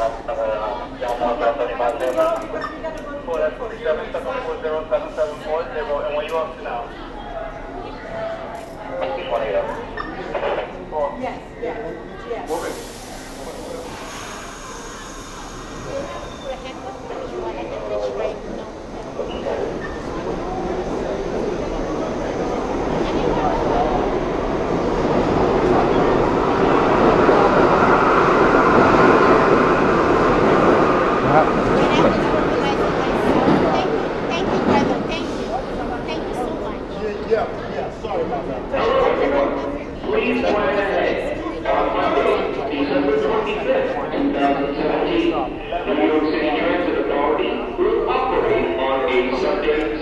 Thank you.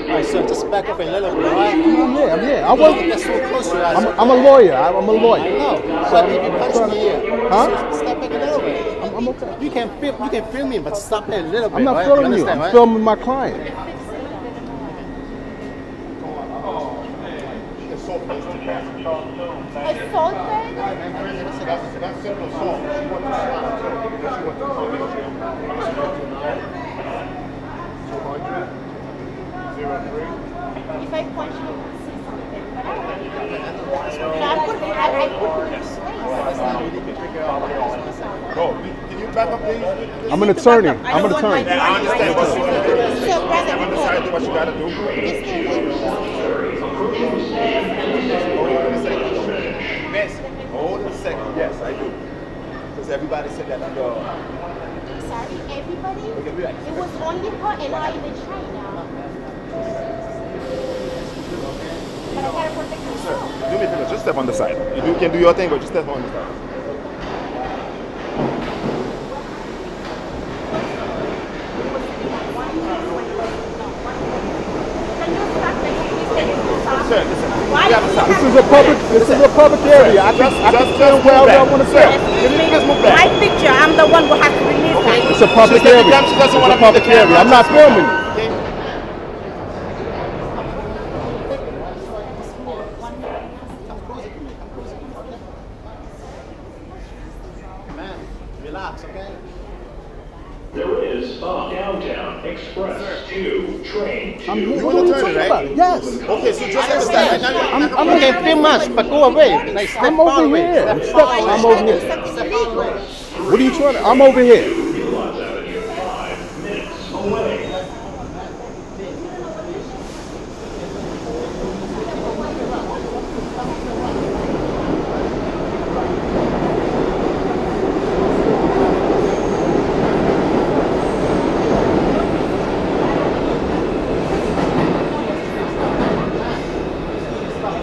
Right, so just back up a little right? I'm here. I'm here. I You wasn't. so close to. I'm, I'm a lawyer. I'm I'm a I lawyer. know. But if you punch me here, Huh? so step back a little bit. I'm, I'm okay. You can film, you can film me, but stop it a little bit. I'm not right? filming you. I'm right? filming my client. Assaulted? If I punch you, you will see something. But I already did. I put, I, I put you in your place. Go. Can you back up, please? I'm an attorney. I'm an attorney. I understand what you want to do. So, brother, I'm decided to do what you gotta do. Just give me- Hold on a second. Miss, hold on a second. Yes, I do. Because everybody said that under. Sorry, everybody? Okay, relax. It was only her and I in China. But I gotta protect myself. Do me a favor, just step on the side. You do, can do your thing, but just step on the side. Can you stop the Listen, listen. Why We have to stop. This is a public. This is a public area. I can, Just, I can just, film just wherever I want to Sir, film. Can you just move My back? picture, I'm the one who has to release that. It's a public She said area. she doesn't wanna a public the area. I'm not filming. Okay. Man, relax, okay? There is a downtown express to train to. I'm here. You What an are you talking right? about? Yes. Okay, so just I understand. understand. I, I, I, you can film us, but go away. Like, I'm over here. Step I'm far stepping- away. I'm over here. Step far away. What are you trying to? I'm over here. Five minutes away.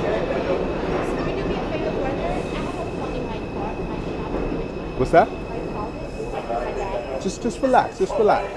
Will you be a favor, brother? I have a phone in my car. I cannot give it to my What's that? Just, just relax. Just relax.